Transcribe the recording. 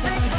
Take